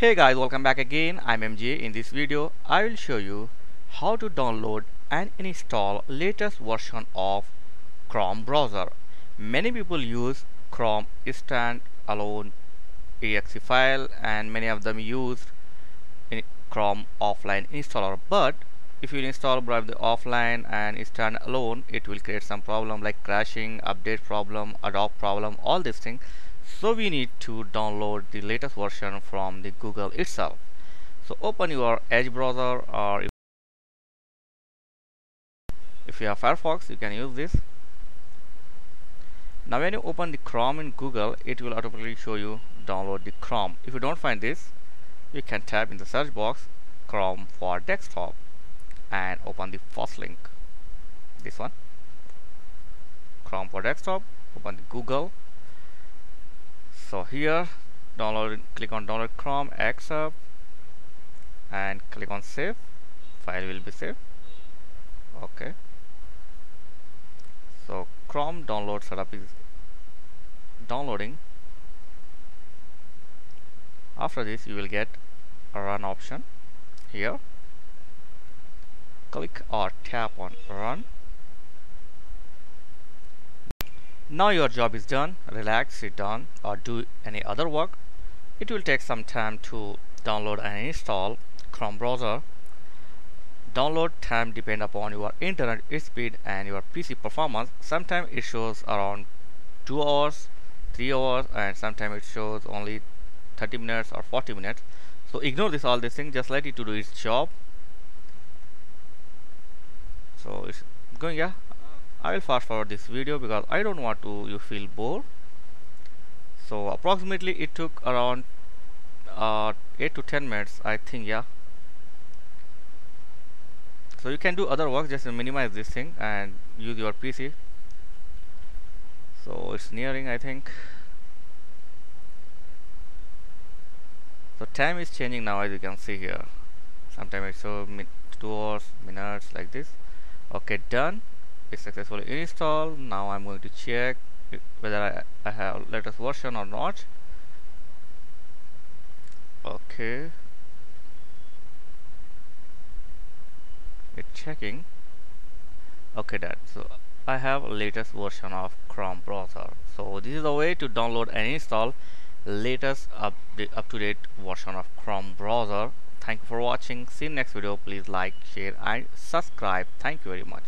Hey guys, welcome back again. I'm MJ. In this video, I will show you how to download and install latest version of Chrome browser. Many people use Chrome stand alone exe file and many of them use Chrome offline installer but if you install the offline and stand alone it will create some problem like crashing update problem Adobe problem all these things so we need to download the latest version from the Google itself. So open your Edge browser or if, you have Firefox you can use this. Now when you open the Chrome in Google it will automatically show you download the Chrome. If you don't find this you can type in the search box Chrome for desktop and open the first link. This one. Chrome for desktop open the Google so here download click on download Chrome accept and click on save. File will be saved. Okay. So Chrome download setup is downloading. After this you will get a run option here. Click or tap on run now your job is done. Relax sit down or do any other work. It will take some time to download and install Chrome browser. Download time depend upon your internet speed and your PC performance. Sometimes it shows around 2 hours 3 hours and sometimes it shows only 30 minutes or 40 minutes. So ignore this all these things. Just let it to do its job. So it's going yeah I will fast forward this video because I don't want to you feel bored. So approximately it took around uh, 8 to 10 minutes I think yeah. So you can do other work just minimize this thing and use your PC so it's nearing I think. So time is changing now as you can see here. Sometimes it shows 2 hours minutes like this. Okay done it's successfully installed. Now I'm going to check whether I, I have latest version or not. Okay. It's checking. Okay done. So I have latest version of Chrome browser. So this is the way to download and install latest up-to-date version of Chrome browser. Thank you for watching. See you next video. Please like share and subscribe. Thank you very much